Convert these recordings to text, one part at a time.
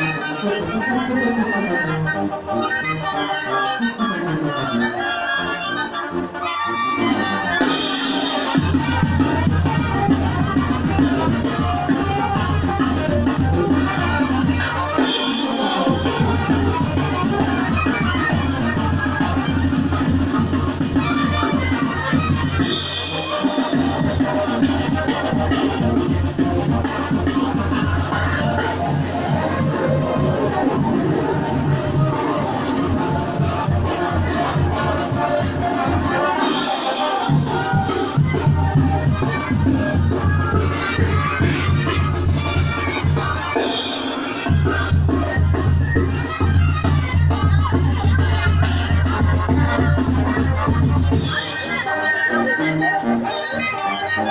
Thank you.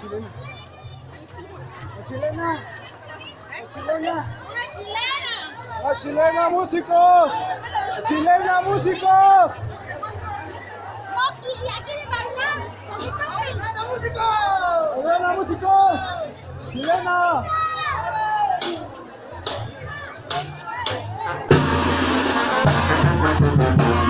chilena. La chilena. La chilena. La chilena, músicos. La chilena, músicos. Chilena, músicos. Chilena. Chilena.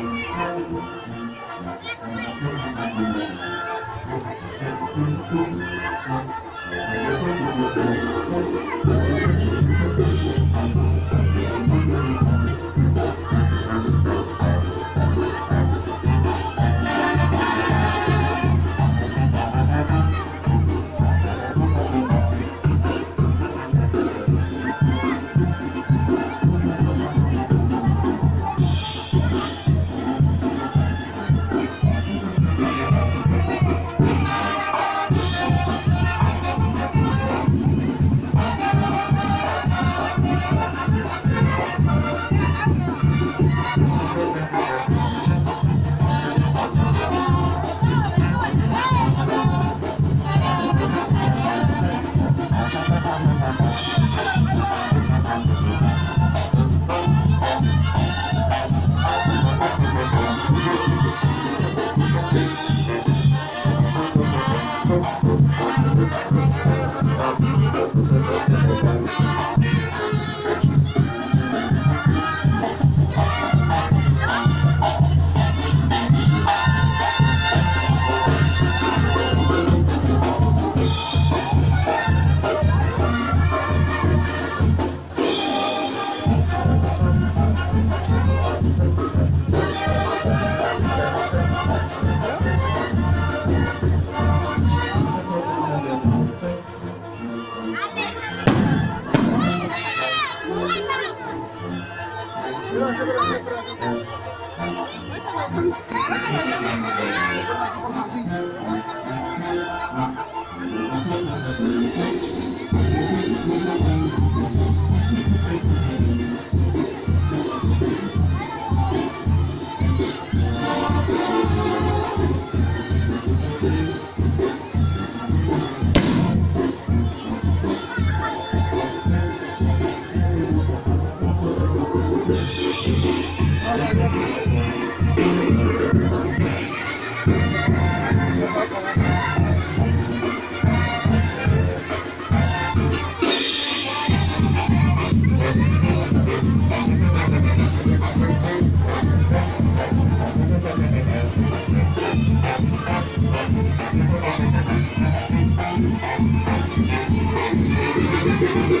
Thank you. Thank you.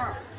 tomorrow.